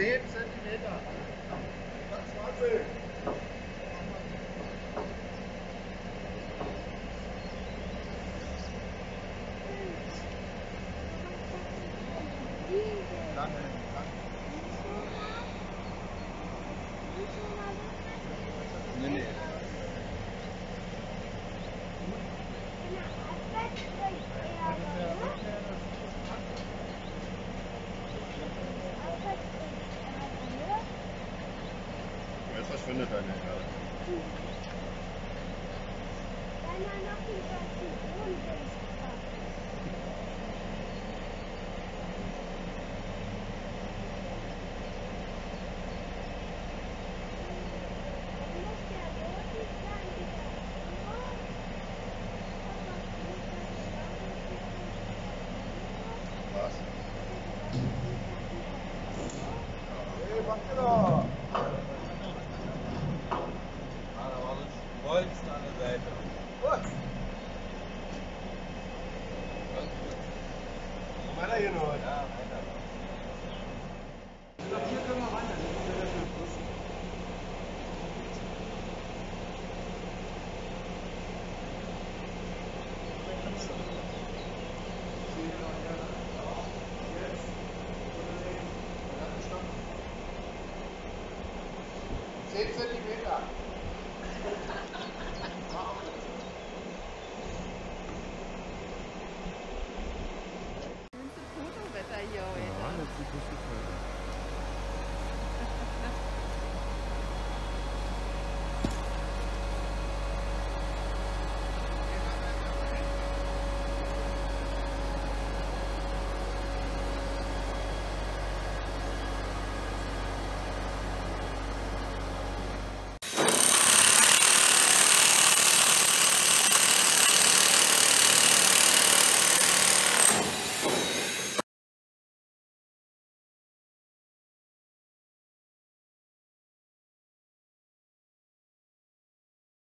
jetzt 10 Zentimeter. 20. Danke. Verschwindet deine Erde. Was? Hey, mach dir doch! Ah, hier noch? Ja, weiter. Ich glaube, hier können wir rein, das ist ja